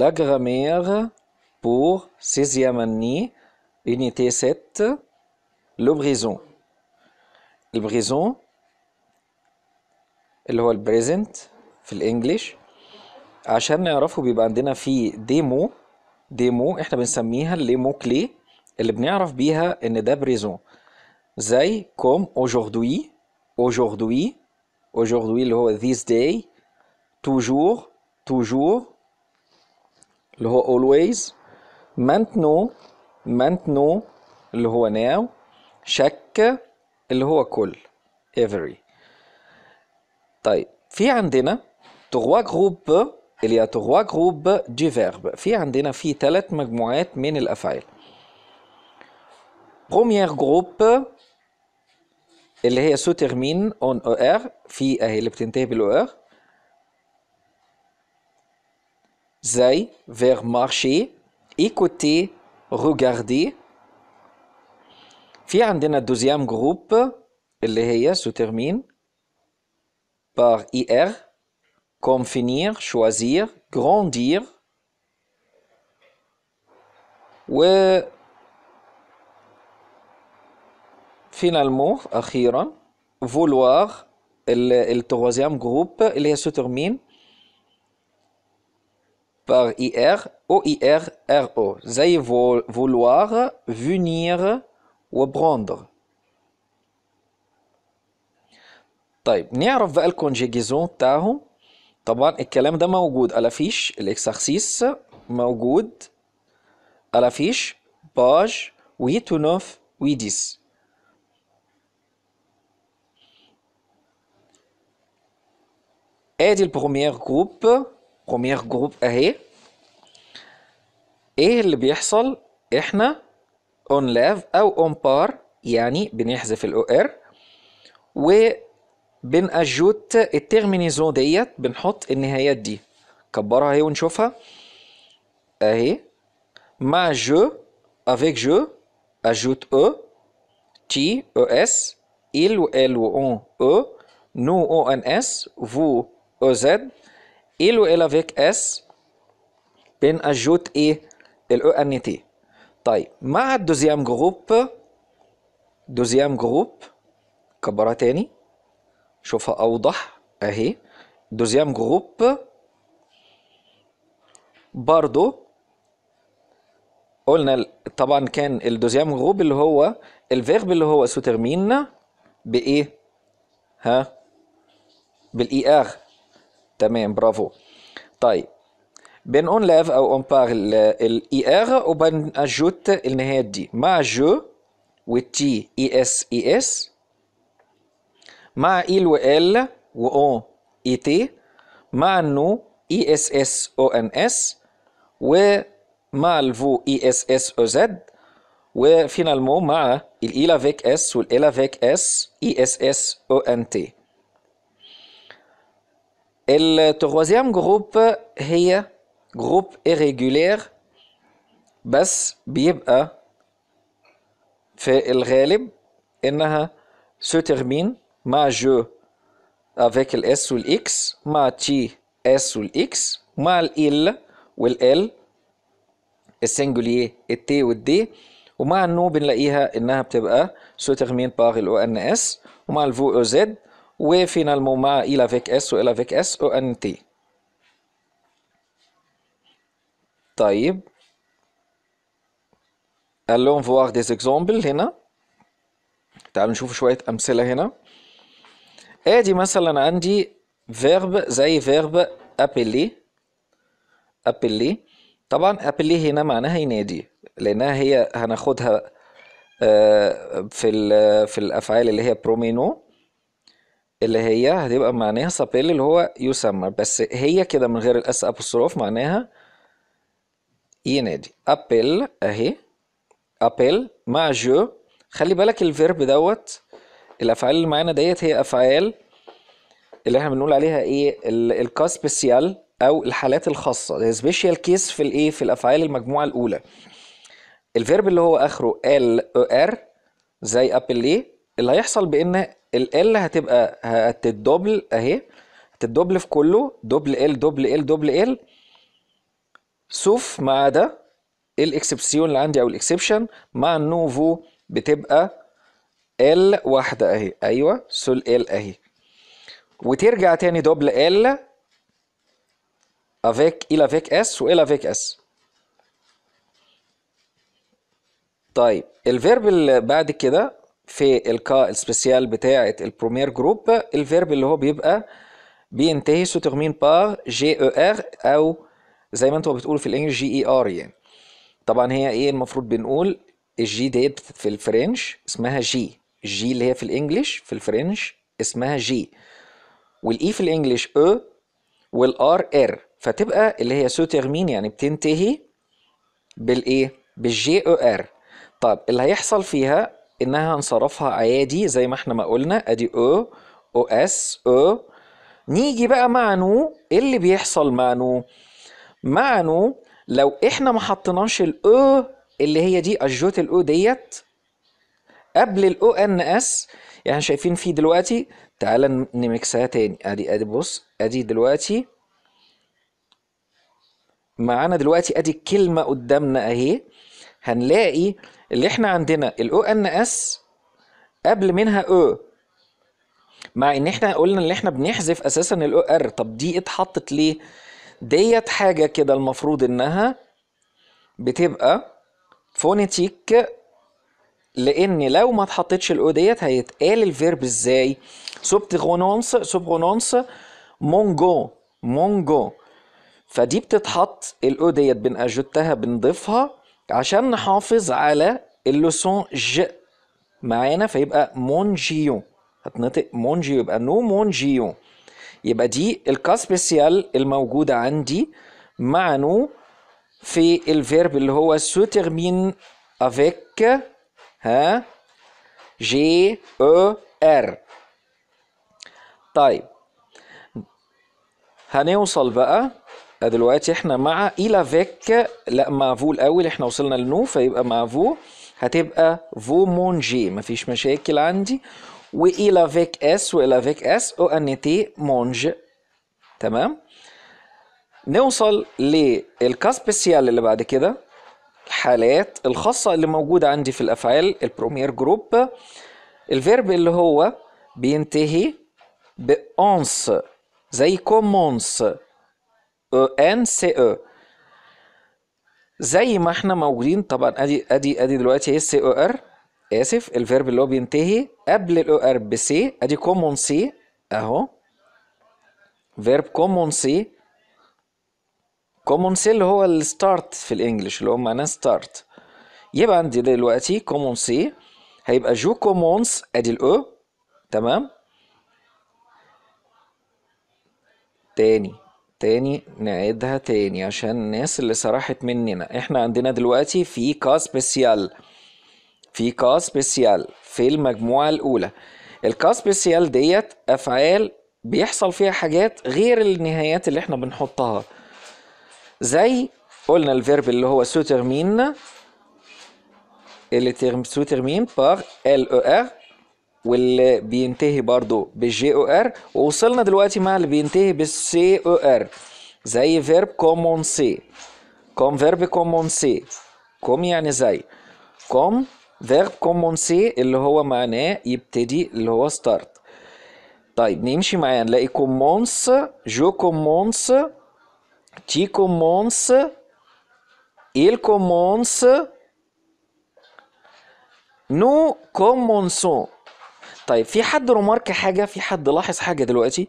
la grammaire pour sixième année, unité 7, le présent. ال présent اللي هو ال present في ال English. عشان نعرفه بيبقى عندنا في des mots des mots إحنا بنسميها les mots clés اللي بنعرف بيها إن ده présent. زي comme aujourd'hui aujourd'hui aujourd'hui اللي هو this day toujours toujours اللي هو always maintenant maintenant اللي هو now chaque اللي هو كل every. طيب في عندنا trois groupes il y a trois groupes du verbe. في عندنا في ثلاث مجموعات من الأفعال. Premier groupe اللي هي se termine en e r في أهي اللي بتنتهي بال e r زي verbe marcher écouter regarder في عندنا deuxième groupe اللي هي se termine par i r comme finir choisir grandir و finalement أخيرا voilà ال troisième groupe اللي هي se termine par ir o ir r e. زي vouloir venir و prendre طيب نعرف بقى ال conjugaison بتاعهم. طبعا الكلام ده موجود على fiche. ال exercices موجود على fiche. page 8 و 9 و 10 أدي ال premier groupe. premier groupe أهي. إيه اللي بيحصل؟ إحنا on enlève أو on barre يعني بنحذف ال e r وبن ajoute ال terminaison ديت بنحط النهايات دي. كبرها أهي ونشوفها. أهي. مع je avec je ajoute e tu e s il و elle و on e nous o n s vous z il و elle avec s بن ajoute إيه؟ ال e n t طيب مع ال deuxième groupe deuxième groupe كبرها تاني. شوفها أوضح أهي. deuxième groupe برضو. قلنا طبعا كان ال deuxième groupe اللي هو ال verbe اللي هو se termine بإيه؟ ها؟ بال i r. تمام برافو. طيب بن on enlève أو on barre ال i r وبن ajoute النهايات دي مع je وال tu i s i s مع il و elle و on i t مع ال nous i s s o n s ومع ال vous i s s e z و finalement مع ال il avec s وال elle avec s i s s e n t ال troisième groupe هي groupe irrégulier بس بيبقى في الغالب إنها se termine مع جو avec الاس والاكس مع تي اس والاكس مع ال والال السنجولير التي والدي ومع ال nous بنلاقيها إنها بتبقى se termine par ال o n s ومع ال vous e z و finalement مع il avec s و il avec s e n t طيب. allons voir des exemples هنا. تعالوا نشوف شوية أمثلة هنا. آدي مثلا عندي verbe زي verbe appeler appeler طبعا appeler هنا معناها ينادي لأنها هي هناخدها في في الأفعال اللي هي pronominaux اللي هي هتبقى معناها s'appelle اللي هو يسمى. بس هي كده من غير ال s apostrophe معناها ينادي appelle اهي. appelle مع je. خلي بالك ال verbe دوت الأفعال اللي معانا ديت هي أفعال اللي إحنا بنقول عليها إيه ال cas spécial أو الحالات الخاصة. special case في الايه في الأفعال المجموعة الأولى. ال verbe اللي هو آخره l e r زي appeler اللي هيحصل بإن l هتبقى هتدبل اهي هتدبل في كله. double l double l double l sauf ما عدا ال exception اللي عندي أو ال exception مع ال nous vous بتبقى l واحدة أهي. أيوه seule l أهي. وترجع تاني double l avec il avec s و elle avec s طيب ال verbe اللي بعد كده في ال cas ال spécial بتاعة ال premier groupe ال verbe اللي هو بيبقى بينتهي se termine par g e r أو زي ما أنتوا بتقولوا في الانجليزي g e r يعني. طبعا هي إيه المفروض بنقول؟ ال g ديت في ال French اسمها g ال g اللي هي في الإنجليش في الفرنش اسمها جي والاي في الإنجليش أو والار ار فتبقى اللي هي se termine يعني بتنتهي بالايه بال g e r طب اللي هيحصل فيها إنها هنصرفها عادي زي ما إحنا ما قلنا. أدي e e s e نيجي بقى مع nous. إيه اللي بيحصل مع نو؟ مع nous لو إحنا ما حطيناش ال e اللي هي دي ajoute ال e ديت قبل ال o n s يعني شايفين في دلوقتي تعالى نمكسها تاني. أدي أدي بص أدي دلوقتي معانا دلوقتي أدي الكلمة قدامنا أهي. هنلاقي اللي إحنا عندنا ال o n s قبل منها e. مع إن إحنا قلنا إن إحنا بنحذف أساسا ال e r. طب دي اتحطت ليه؟ ديت حاجة كده المفروض إنها بتبقى phonétique لأن لو ما اتحطتش ال e ديت هيتقال ال verbe إزاي؟ se prononce se prononce mangons mangons. فدي بتتحط ال e ديت بنأجتها بنضيفها عشان نحافظ على ال son g معانا فيبقى mangeons. هتنطق mangeons يبقى nous mangeons. يبقى دي ال cas spécial الموجودة عندي. مع nous في ال verbe اللي هو se termine avec ها g e r. طيب هنوصل بقى. دلوقتي إحنا مع il avec. لا مع vous الأول إحنا وصلنا ل nous فيبقى مع vous. هتبقى vous mangez مفيش مشاكل عندي. و ils avec s و ils avec s e n t mangent تمام نوصل لل cas spécial اللي بعد كده. الحالات. الخاصة اللي موجودة عندي في الأفعال ال premier groupe ال verbe اللي هو بينتهي بأنس زي commence e n c e زي ما إحنا موجودين طبعا أدي أدي أدي دلوقتي هي ال c e r آسف ال verbe اللي هو بينتهي قبل ال e r ب c أدي commencer أهو. verbe commencer commencer اللي هو ال start في ال English اللي هو معناه start يبقى عندي دلوقتي commencer هيبقى je commence أدي ال e تمام؟ تاني. تاني نعيدها تاني عشان الناس اللي سرحت مننا. إحنا عندنا دلوقتي في cas spécial في cas spécial في المجموعة الأولى. ال cas spécial ديت أفعال بيحصل فيها حاجات غير النهايات اللي إحنا بنحطها. زي قلنا ال verbe اللي هو se termine اللي term se termine par ال e r واللي بينتهي برضو بال g e r ووصلنا دلوقتي مع اللي بينتهي بال c e r زي verbe commencer comme verbe commencer comme يعني زي. comme verbe commencer اللي هو معناه يبتدي اللي هو start طيب نمشي معايا نلاقي commence je commence tu commences il commence nous commençons. طيب في حد remarque حاجة؟ في حد لاحظ حاجة دلوقتي؟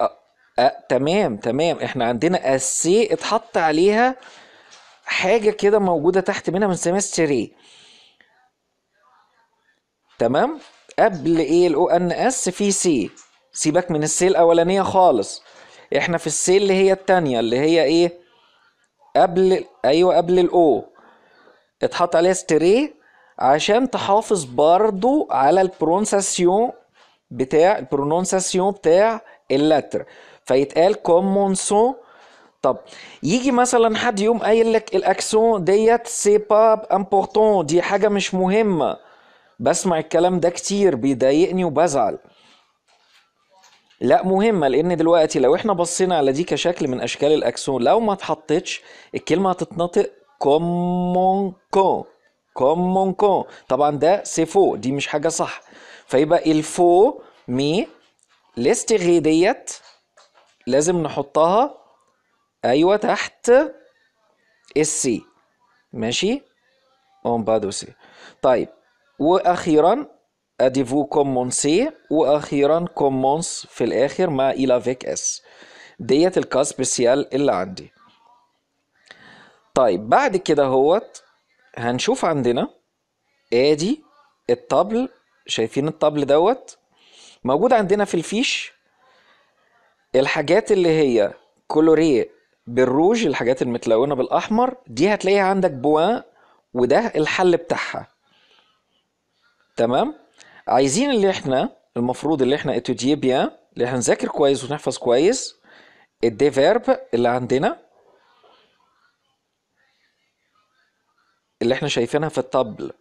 أه أه تمام تمام. إحنا عندنا السي اتحط عليها حاجة كده موجودة تحت منها بنسميها cédille تمام؟ قبل إيه ال o n s في سي سيبك من السي الأولانية خالص. إحنا في السي اللي هي التانية اللي هي إيه؟ قبل أيوه قبل ال o اتحط عليها cédille عشان تحافظ برضو على ال prononciation بتاع ال prononciation بتاع ال lettre فيتقال commençons طب يجي مثلا حد يوم قايل لك ال accent ديت c'est pas important دي حاجة مش مهمة. بسمع الكلام ده كتير بيضايقني وبزعل. لا مهمة لأن دلوقتي لو إحنا بصينا على دي كشكل من أشكال ال accent لو ما اتحطتش الكلمة هتتنطق commencons commencons طبعا ده c'est faux دي مش حاجة صح. فيبقى il faut mettre la cédille ديت لازم نحطها أيوة تحت السي ماشي؟ on passe طيب وأخيرا ادي vous commencez وأخيرا commencent في الآخر مع ils avec s ديت ال cas spécial اللي عندي. طيب بعد كده هوت هنشوف عندنا آدي الطبل. شايفين الطبل دوت؟ موجود عندنا في ال fiche. الحاجات اللي هي colorées بال rouge الحاجات المتلونة بالأحمر دي هتلاقيها عندك بوان وده الحل بتاعها. تمام؟ عايزين اللي إحنا المفروض اللي إحنا étudier bien اللي إحنا نذاكر كويس ونحفظ كويس ال des verbes اللي عندنا اللي إحنا شايفينها في الطبل.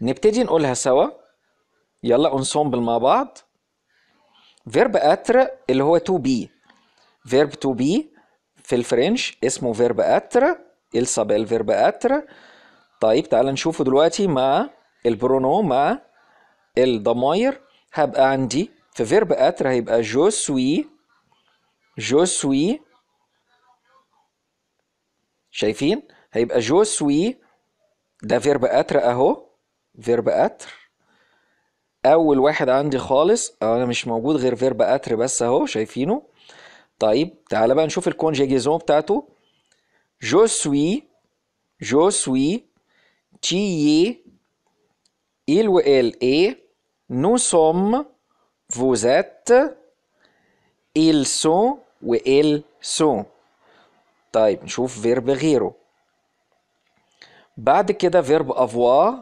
نبتدي نقولها سوا. يلا ensemble مع بعض. verbe être اللي هو to be verbe to be في ال French اسمه verbe être il s'appelle verbe être طيب تعال نشوفه دلوقتي مع ال pronoms مع الضماير هبقى عندي في verbe être هيبقى je suis je suis شايفين؟ هيبقى je suis ده verbe être اهو verbe être أول واحد عندي خالص أنا مش موجود غير verbe être بس اهو شايفينه؟ طيب تعال بقى نشوف ال conjugaison بتاعته. je suis je suis tu es il ou elle est nous sommes vous êtes ils sont و elles sont طيب نشوف verbe غيره. بعد كده verbe avoir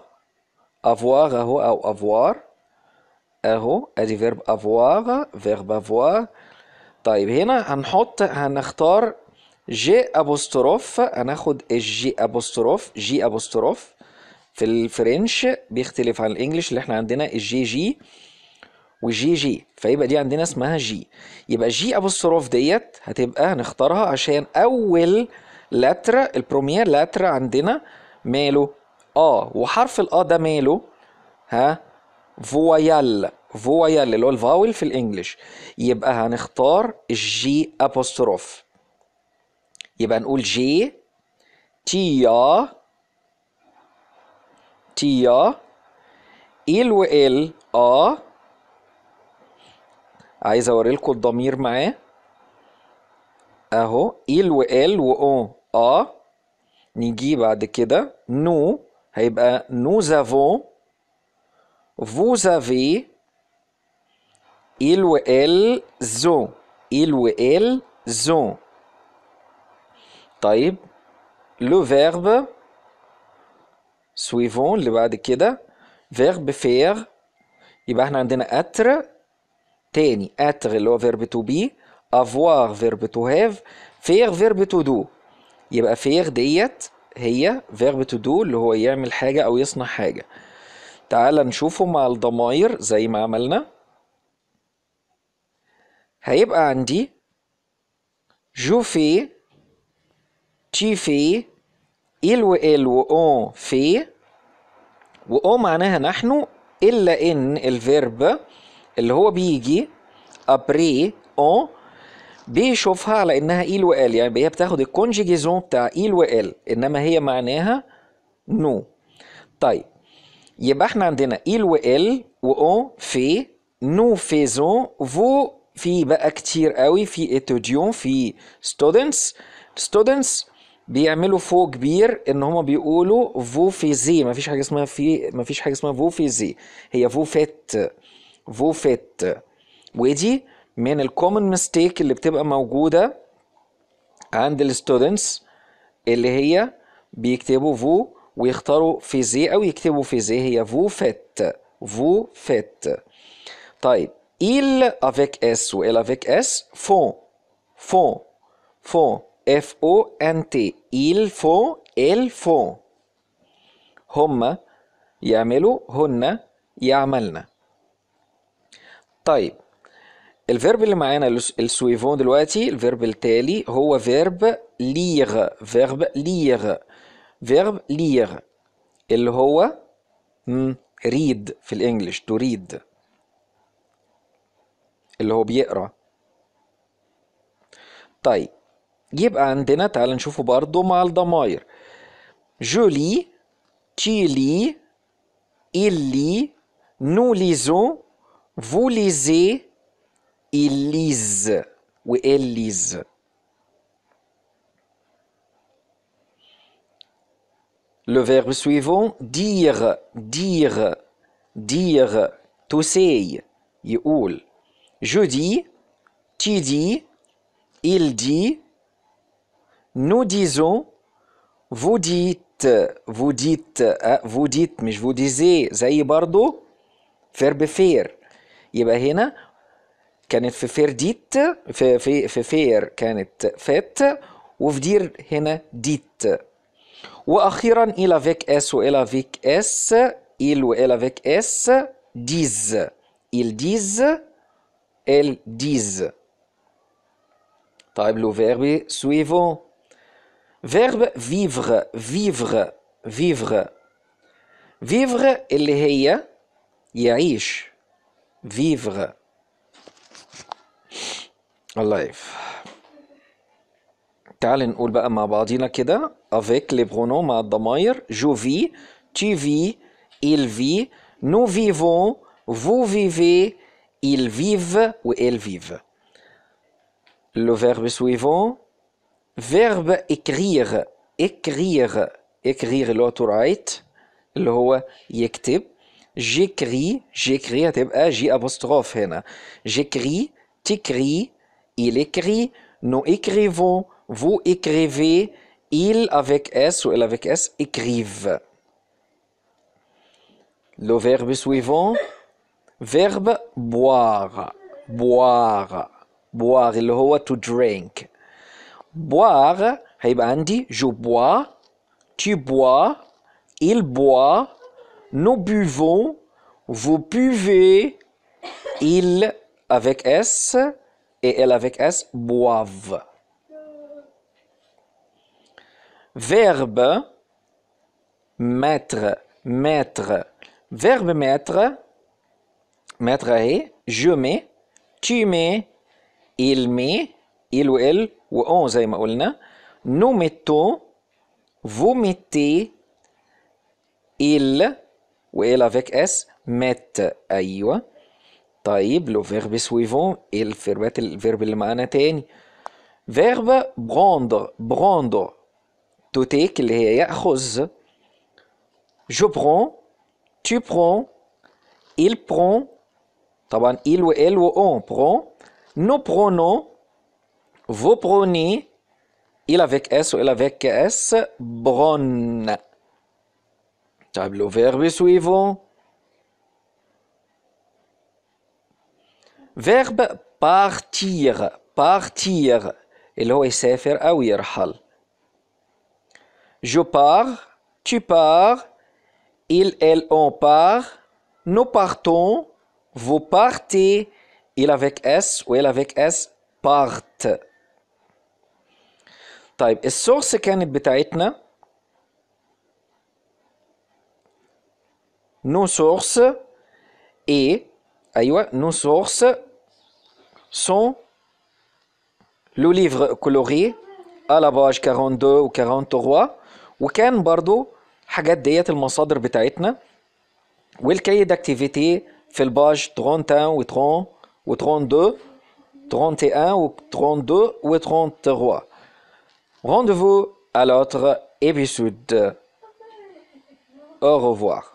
avoir أهو أو avoir أهو أدي verbe avoir verbe avoir. طيب هنا هنحط هنختار j apostrophe هناخد ال j apostrophe j apostrophe في ال French بيختلف عن ال English اللي إحنا عندنا ال j j و j j فيبقى دي عندنا اسمها j يبقى j apostrophe ديت هتبقى هنختارها عشان أول letter ال première lettre عندنا ماله؟ آه وحرف ال a ده ماله؟ ها؟ voyelle voyelle اللي هو ال vowel في ال English. يبقى هنختار ال j apostrophe يبقى نقول j'ai tu as tu as elle و il a. عايز أوري لكم الضمير معاه. أهو. إل و ال و أو. آ. نيجي بعد كده. نو. هيبقى nous avons. Vous avez il ou elles ont il ou elles ont طيب le verbe suivant اللي بعد كده verbe faire يبقى إحنا عندنا être تاني être اللي هو verbe to be avoir verbe to have faire verbe to do يبقى faire ديت هي verbe to do اللي هو يعمل حاجة أو يصنع حاجة تعال نشوفه مع الضماير زي ما عملنا هيبقى عندي je fais tu fais il و elle و on fait. و on معناها نحن إلا إن ال verbe اللي هو بيجي après on بيشوفها على إنها il و elle. يعني هي بتاخد ال conjugaison بتاع il و إل إنما هي معناها nous. طيب يبقى إحنا عندنا il و إل و on في nous faisons vous في بقى كتير قوي في étudiants في students. students بيعملوا faute كبير إن هما بيقولوا vous faisez ما فيش حاجة اسمها في ما فيش حاجة اسمها vous faisez هي vous faites vous faites ودي من ال common mistake اللي بتبقى موجودة عند ال students اللي هي بيكتبوا vous ويختاروا faisez أو يكتبوا faisez هي vous faites vous faites طيب il avec s و elle avec s font. Font. Font. F-O-N-T. Ils font. Elles font. هما يعملوا هن يعملن طيب. ال verbe اللي معانا الس- ال suivant دلوقتي ال verbe التالي هو verbe lire. verbe lire. verbe lire. اللي هو read في ال English to read اللي هو بيقرأ. طيب يبقى عندنا تعال نشوفه برضو مع الضماير. جولي تيلي إلي نوليزو فوليزي إليز وإليز لو verbe سويفون دير دير دير تو سي يقول. Je dis, tu dis, il dit, nous disons, vous dites, vous dites, آه، vous dites مش vous disiez زي برضو verbe faire يبقى هنا كانت في فير ديت في في في فير كانت فات وفي دير هنا ديت واخيرا il avec s و il avec s il و elle avec s disent ils disent elles disent طيب le verbe suivant verbe vivre vivre vivre vivre اللي هي يعيش vivre alive تعال نقول بقى مع بعضينا كده avec les pronoms مع الضماير je vis tu vis il vit nous vivons vous vivez ils vivent ou elles vivent le verbe suivant verbe écrire écrire écrire اللي هو to write اللي هو يكتب j'écris j'écris هتبقى جي apostrophe هنا j'écris t'écris il écrit nous écrivons vous écrivez il avec s ou elle avec s écrivent le verbe suivant verbe boire boire boire اللي هو to drink boire هيبقى عندي je bois tu bois il boit nous buvons vous buvez il avec s et elle avec s boivent verbe mettre mettre verbe mettre mettre اهي je mets tu mets il met il ou elle ou on زي ما قلنا nous mettons vous mettez il ou elle avec s mettent ايوه طيب لو فيرب suivant ايه الفيربات الفيرب اللي معانا تاني فيرب prendre prendre to take اللي هي يأخذ je prends tu prends il prend طبعا il و elle و on prend nous prenons vous prenez il avec s ou elle avec s prennent طيب le verbe suivant verbe partir partir اللي هو يسافر أو يرحل je pars tu pars il elle on part nous partons vous partez il avec s ou elle avec s partent طيب السورس كانت بتاعتنا sources et أيوة nos sources sont le livre coloré à la page 42 و 43 وكان برضو حاجات ديت المصادر بتاعتنا والكاي d'activité Felbage 31 ou 30 ou 32, 31 ou 32 ou 33. Rendez-vous à l'autre épisode. Au revoir.